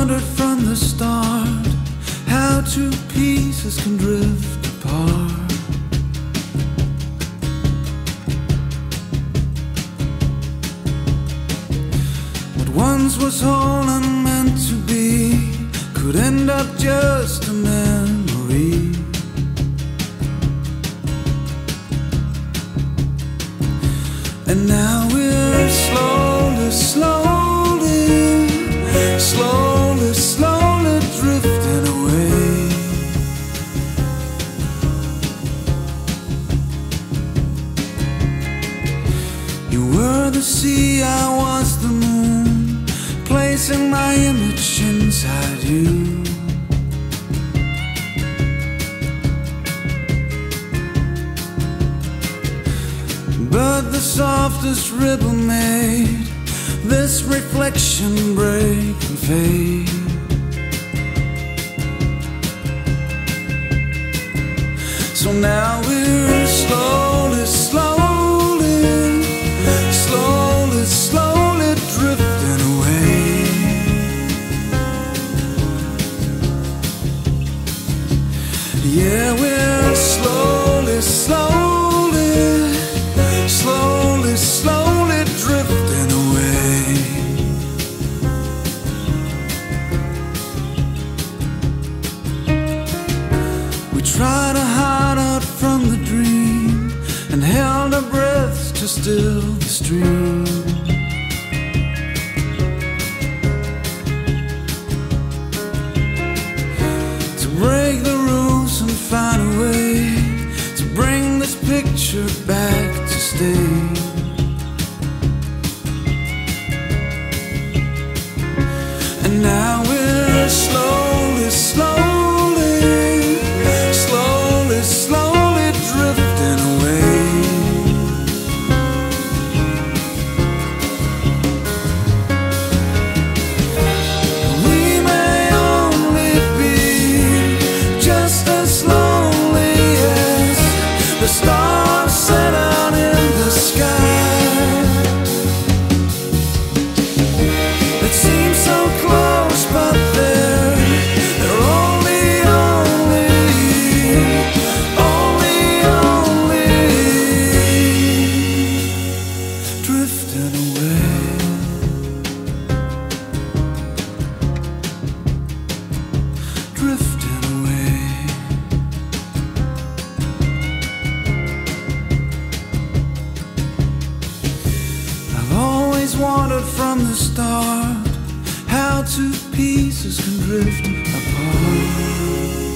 wondered from the start how two pieces can drift apart. What once was whole and meant to be could end up just a memory. And now we're slowly, slowly, my image inside you. But the softest ripple made this reflection break and fade. Yeah, we're slowly, slowly, slowly, slowly drifting away. We to hide out from the dream and held our breaths to still the stream. Picture back to stay. Wondered from the start how two pieces can drift apart.